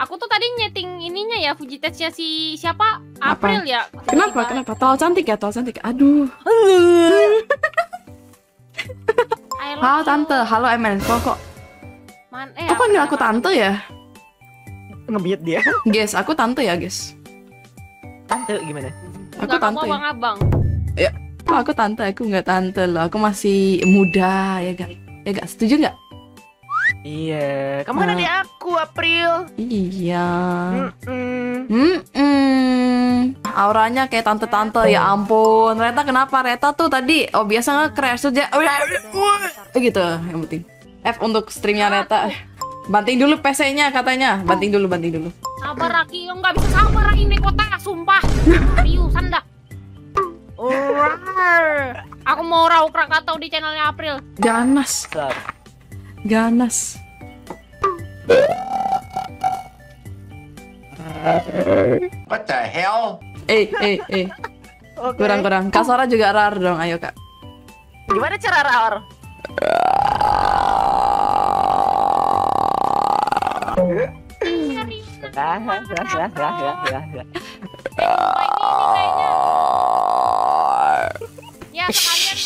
Aku tuh tadi nyeting ininya ya Fujitech-nya si siapa? Apa? April ya. Kenapa? Kenapa? Terlalu cantik ya, terlalu cantik. Aduh. Halo tante, halo ML. Kok kok Man, eh, kok panggil aku tante ya? Nge-mute dia. Guys, aku tante ya, guys. Tante gimana? Aku Enggak, tante ya. abang-abang. Oh, aku tante, aku nggak tante loh. Aku masih muda ya gak? Ya gak? Setuju nggak? Iya. Kamu kan Nah. adik aku, April. Iya. Mm-mm. Hmm, hmm. auranya kayak tante-tante ya ampun. Reta kenapa? Reta tuh tadi oh biasa nge-crash aja. Gitu yang penting. F untuk streamnya Reta. Banting dulu PC-nya katanya. Banting dulu, banting dulu. Sabar Raki, lo nggak bisa sabar Raki ini kota, sumpah. Seriusan dah. Aku mau rauk Krakatau di channelnya April. Ganas, Sar. Ganas. What the hell? Eh, eh, eh. Oke. Kurang, kurang. Kak Sora juga rar dong. Ayo, Kak. Gimana cara rawar? Ya sekalian